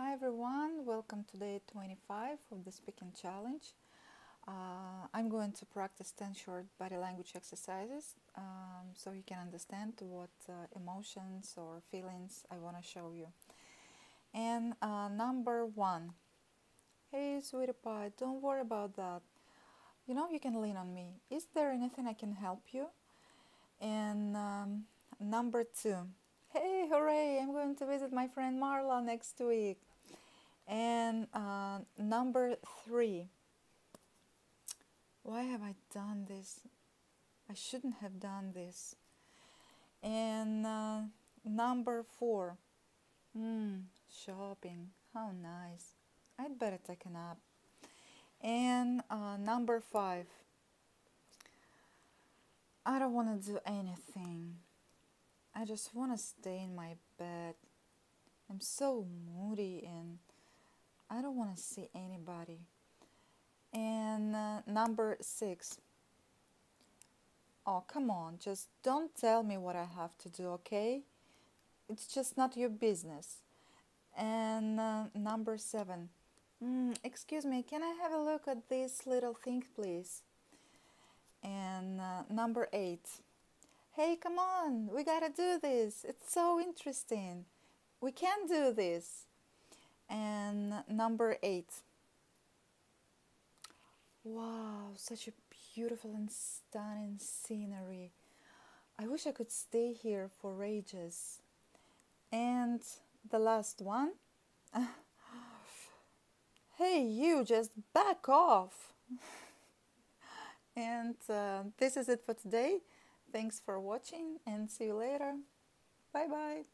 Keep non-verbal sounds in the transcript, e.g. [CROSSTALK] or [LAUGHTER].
Hi everyone, welcome to day 25 of the speaking challenge. Uh, I'm going to practice 10 short body language exercises um, so you can understand what uh, emotions or feelings I want to show you. And uh, number one, hey sweetie pie, don't worry about that. You know, you can lean on me. Is there anything I can help you? And um, number two, hey, hooray, I'm going to visit my friend Marla next week. And uh, number three, why have I done this? I shouldn't have done this. And uh, number four, mm, shopping, how nice. I'd better take a nap. And uh, number five, I don't want to do anything. I just want to stay in my bed. I'm so moody and I don't want to see anybody. And uh, number six. Oh, come on, just don't tell me what I have to do, okay? It's just not your business. And uh, number seven. Mm, excuse me, can I have a look at this little thing, please? And uh, number eight hey, come on, we gotta do this. It's so interesting. We can do this. And number eight. Wow, such a beautiful and stunning scenery. I wish I could stay here for ages. And the last one. [LAUGHS] hey, you just back off. [LAUGHS] and uh, this is it for today. Thanks for watching and see you later. Bye bye.